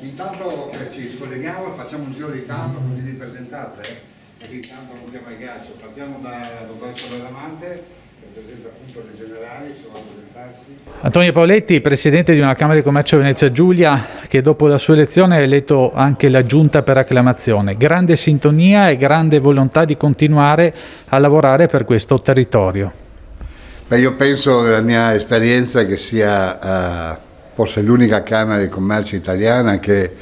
Intanto che ci scolleghiamo facciamo un giro di campo così vi presentate, così intanto non diamo il ghiaccio. Partiamo da dottoressa Bellamante che presenta appunto le generali, se vuole presentarsi. Antonio Paoletti, presidente di una Camera di Commercio Venezia Giulia, che dopo la sua elezione ha eletto anche la giunta per acclamazione. Grande sintonia e grande volontà di continuare a lavorare per questo territorio. Beh, io penso nella mia esperienza che sia uh, forse l'unica Camera di Commercio italiana che eh,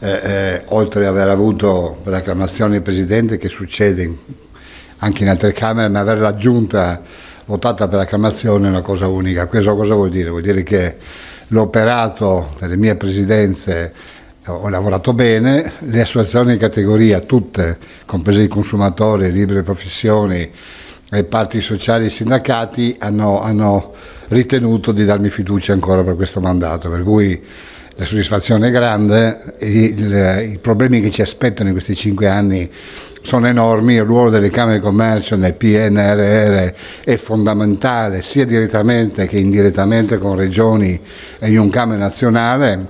eh, oltre ad aver avuto per acclamazione il Presidente, che succede anche in altre Camere, ma avere la Giunta votata per acclamazione è una cosa unica. Questo cosa vuol dire? Vuol dire che l'operato delle mie presidenze ho lavorato bene, le associazioni di categoria, tutte, comprese i consumatori, le libere professioni, le parti sociali e i sindacati, hanno, hanno, ritenuto di darmi fiducia ancora per questo mandato, per cui la soddisfazione è grande, i, i problemi che ci aspettano in questi cinque anni sono enormi, il ruolo delle Camere di Commercio nel PNRR è fondamentale sia direttamente che indirettamente con regioni e in un Camera nazionale,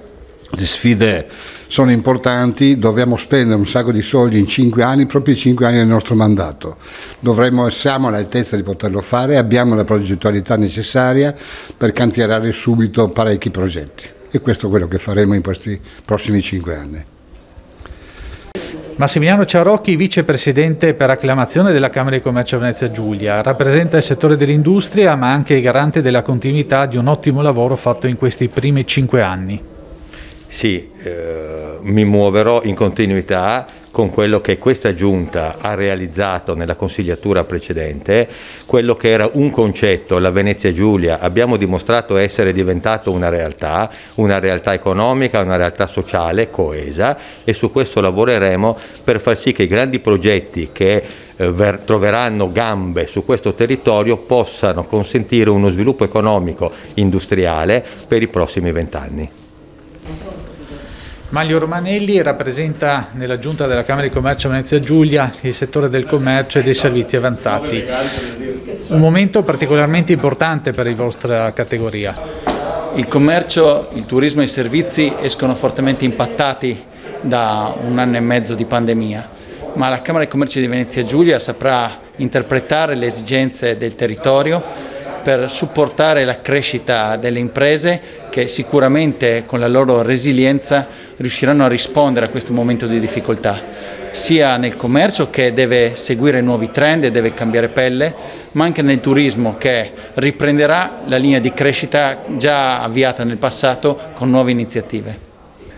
le sfide sono importanti, dobbiamo spendere un sacco di soldi in cinque anni, proprio i cinque anni del nostro mandato. Dovremmo, siamo all'altezza di poterlo fare, abbiamo la progettualità necessaria per cantierare subito parecchi progetti e questo è quello che faremo in questi prossimi cinque anni. Massimiliano Ciarocchi, vicepresidente per acclamazione della Camera di Commercio Venezia Giulia, rappresenta il settore dell'industria ma anche garante della continuità di un ottimo lavoro fatto in questi primi cinque anni. Sì, eh, mi muoverò in continuità con quello che questa giunta ha realizzato nella consigliatura precedente, quello che era un concetto, la Venezia Giulia, abbiamo dimostrato essere diventato una realtà, una realtà economica, una realtà sociale coesa e su questo lavoreremo per far sì che i grandi progetti che eh, troveranno gambe su questo territorio possano consentire uno sviluppo economico industriale per i prossimi vent'anni. Maglio Romanelli rappresenta nella giunta della Camera di Commercio Venezia Giulia il settore del commercio e dei servizi avanzati. Un momento particolarmente importante per la vostra categoria. Il commercio, il turismo e i servizi escono fortemente impattati da un anno e mezzo di pandemia, ma la Camera di Commercio di Venezia Giulia saprà interpretare le esigenze del territorio per supportare la crescita delle imprese che sicuramente con la loro resilienza riusciranno a rispondere a questo momento di difficoltà, sia nel commercio che deve seguire nuovi trend e deve cambiare pelle, ma anche nel turismo che riprenderà la linea di crescita già avviata nel passato con nuove iniziative.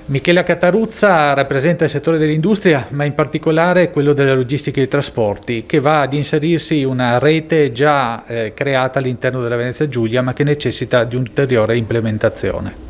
Michela Cataruzza rappresenta il settore dell'industria, ma in particolare quello della logistica e dei trasporti, che va ad inserirsi in una rete già eh, creata all'interno della Venezia Giulia, ma che necessita di un'ulteriore implementazione.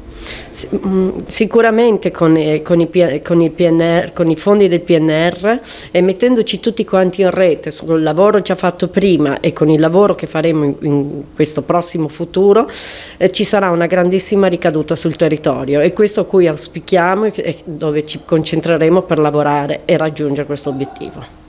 Mm, sicuramente con, eh, con, i, con, il PNR, con, i, fondi del PNR e mettendoci tutti quanti in rete sul lavoro già fatto prima e con il lavoro che faremo in, in questo prossimo futuro eh, ci sarà una grandissima ricaduta sul territorio e questo a cui auspichiamo e dove ci concentreremo per lavorare e raggiungere questo obiettivo.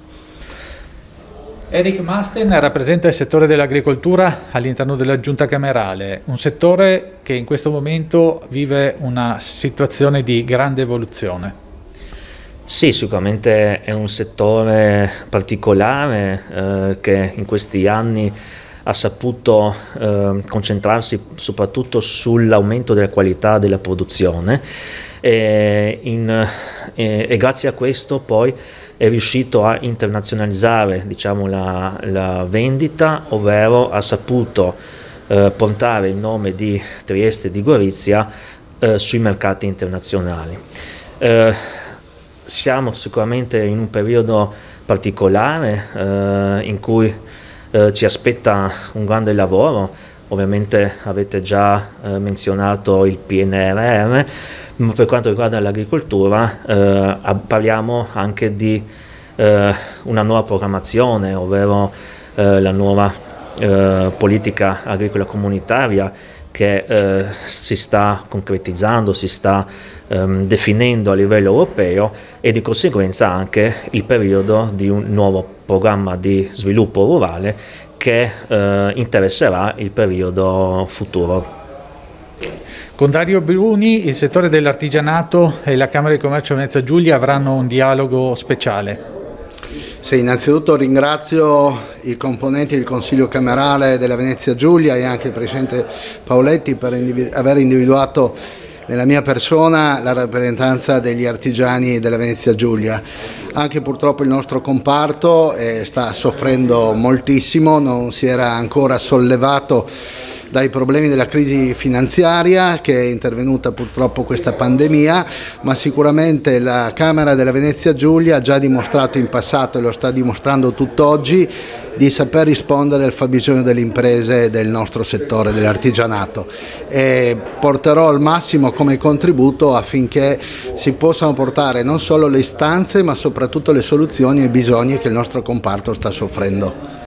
Eric Masten rappresenta il settore dell'agricoltura all'interno della giunta camerale, un settore che in questo momento vive una situazione di grande evoluzione. Sì, sicuramente è un settore particolare eh, che in questi anni ha saputo eh, concentrarsi soprattutto sull'aumento della qualità della produzione e, in, e, e grazie a questo poi è riuscito a internazionalizzare diciamo, la, la, vendita, ovvero ha saputo eh, portare il nome di Trieste di Gorizia eh, sui mercati internazionali. Eh, siamo sicuramente in un periodo particolare eh, in cui eh, ci aspetta un grande lavoro, ovviamente avete già eh, menzionato il PNRR, ma per quanto riguarda l'agricoltura eh, parliamo anche di eh, una nuova programmazione, ovvero eh, la nuova eh, politica agricola comunitaria che eh, si sta concretizzando, si sta ehm, definendo a livello europeo e di conseguenza anche il periodo di un nuovo programma di sviluppo rurale che eh, interesserà il periodo futuro. Con Dario Bruni il settore dell'artigianato e la Camera di Commercio Venezia Giulia avranno un dialogo speciale. Sì, innanzitutto ringrazio i componenti del Consiglio Camerale della Venezia Giulia e anche il Presidente Paoletti per aver individuato nella mia persona la rappresentanza degli artigiani della Venezia Giulia. Anche purtroppo il nostro comparto eh, sta soffrendo moltissimo, non si era ancora sollevato dai problemi della crisi finanziaria che è intervenuta purtroppo questa pandemia, ma sicuramente la Camera della Venezia Giulia ha già dimostrato in passato e lo sta dimostrando tutt'oggi di saper rispondere al fabbisogno delle imprese del nostro settore dell'artigianato e porterò al massimo come contributo affinché si possano portare non solo le istanze ma soprattutto le soluzioni e i bisogni che il nostro comparto sta soffrendo.